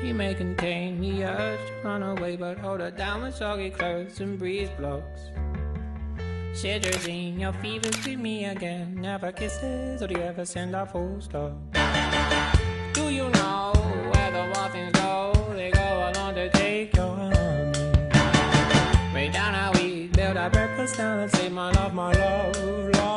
She may contain the urge to run away, but hold her down with soggy clothes and breeze blocks. Cetirizine, your fever's with me again. Never kisses, or do you ever send a full stop? Do you know where the waffles go? They go along to take your honey. Way down how we build our breakfast down and say, my love, my love.